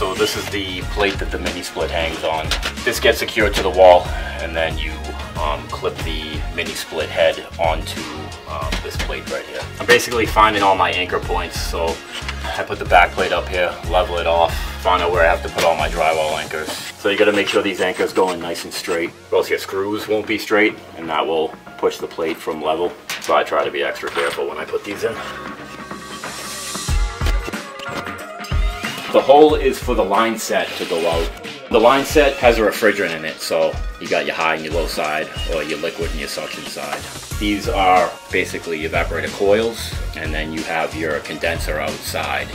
So this is the plate that the mini split hangs on. This gets secured to the wall and then you um, clip the mini split head onto um, this plate right here. I'm basically finding all my anchor points. So I put the back plate up here, level it off, find out where I have to put all my drywall anchors. So you gotta make sure these anchors go in nice and straight, or else your screws won't be straight, and that will push the plate from level. So I try to be extra careful when I put these in. The hole is for the line set to go out. The line set has a refrigerant in it, so you got your high and your low side, or your liquid and your suction side. These are basically evaporator coils, and then you have your condenser outside.